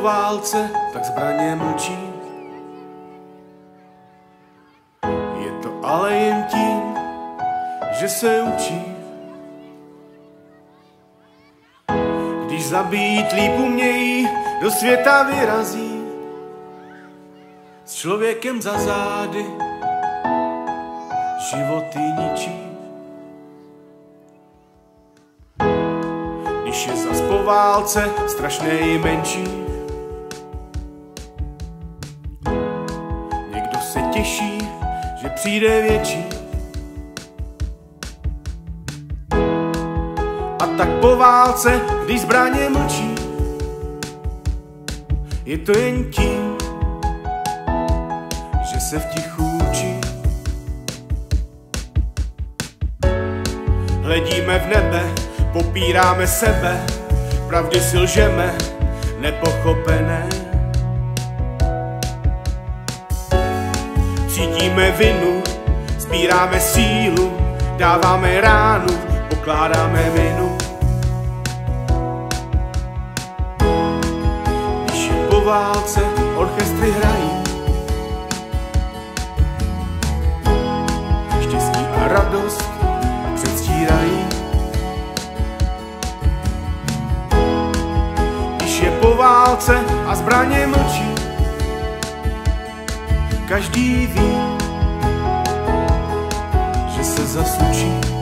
válce, tak zbraně mlčí. Je to ale jen tím, že se učí. Když zabít líp umějí, do světa vyrazí. S člověkem za zády životy ničí. Když je zas po válce strašnej menší. Přijde větší. A tak po válce, když zbraně mlčí, je to jen tím, že se v tichu učí. Hledíme v nebe, popíráme sebe, pravdy si lžeme, nepochopené. Cítíme vinu, sbíráme sílu, dáváme ránu, pokládáme vinu. Když je po válce, orchestry hrají. Štěstí a radost předstírají. Když je po válce a zbraně mlčí, každý ví, že se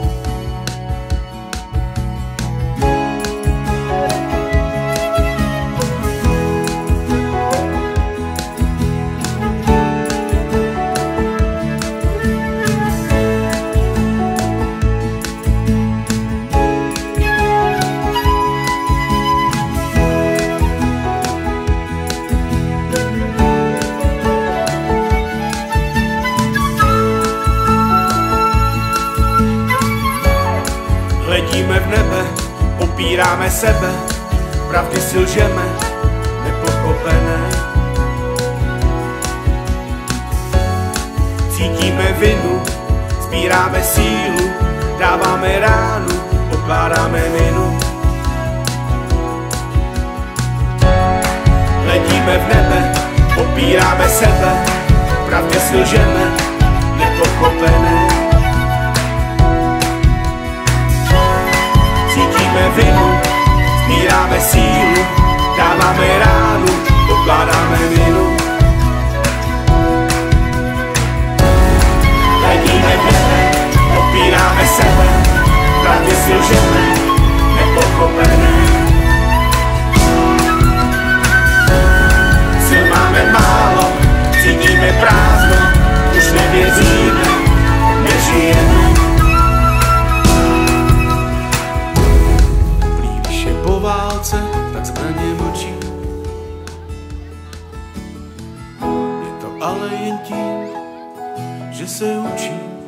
Hledíme v nebe, opíráme sebe, pravdy si lžeme, nepochopené. Cítíme vinu, sbíráme sílu, dáváme ránu, pokládáme vinu. Hledíme v nebe, opíráme sebe, pravdy si lžeme, nepochopené. Ale jen tím, že se učí.